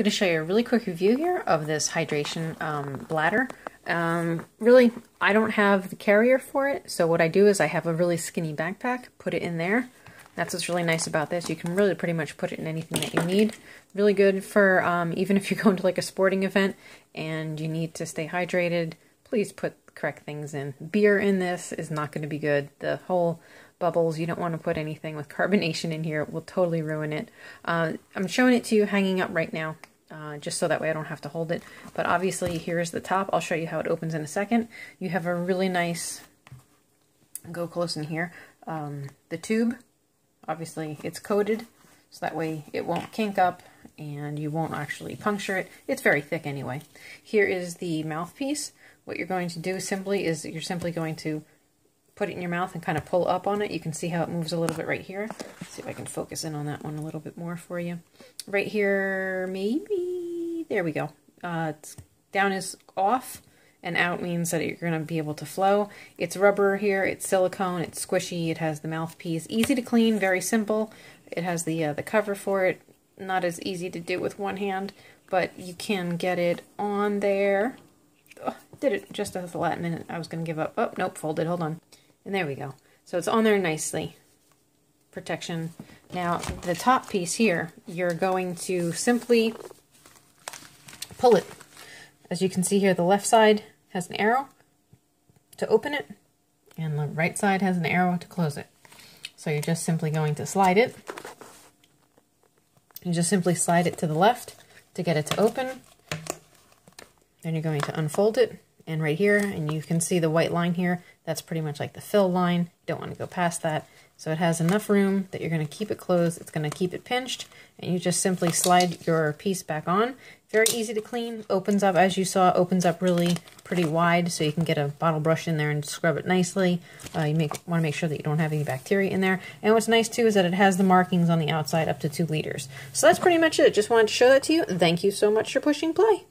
going to show you a really quick review here of this hydration um, bladder. Um, really, I don't have the carrier for it, so what I do is I have a really skinny backpack, put it in there. That's what's really nice about this. You can really pretty much put it in anything that you need. Really good for um, even if you're going to like a sporting event and you need to stay hydrated, please put correct things in. Beer in this is not going to be good. The whole bubbles, you don't want to put anything with carbonation in here. It will totally ruin it. Uh, I'm showing it to you hanging up right now uh, just so that way I don't have to hold it. But obviously here's the top. I'll show you how it opens in a second. You have a really nice, go close in here, um, the tube. Obviously it's coated so that way it won't kink up and you won't actually puncture it. It's very thick anyway. Here is the mouthpiece. What you're going to do simply is you're simply going to put it in your mouth and kind of pull up on it. You can see how it moves a little bit right here. Let's see if I can focus in on that one a little bit more for you. Right here, maybe, there we go. Uh, down is off and out means that you're going to be able to flow. It's rubber here, it's silicone, it's squishy, it has the mouthpiece. Easy to clean, very simple. It has the, uh, the cover for it. Not as easy to do with one hand, but you can get it on there. Oh, did it just at the last minute. I was going to give up. Oh, nope, folded. Hold on. And there we go. So it's on there nicely. Protection. Now, the top piece here, you're going to simply pull it. As you can see here, the left side has an arrow to open it, and the right side has an arrow to close it. So you're just simply going to slide it. You just simply slide it to the left to get it to open. Then you're going to unfold it and right here, and you can see the white line here, that's pretty much like the fill line. You don't want to go past that. So it has enough room that you're going to keep it closed. It's going to keep it pinched, and you just simply slide your piece back on. Very easy to clean. Opens up, as you saw, opens up really pretty wide, so you can get a bottle brush in there and scrub it nicely. Uh, you make, want to make sure that you don't have any bacteria in there. And what's nice, too, is that it has the markings on the outside up to 2 liters. So that's pretty much it. Just wanted to show that to you. Thank you so much for pushing play.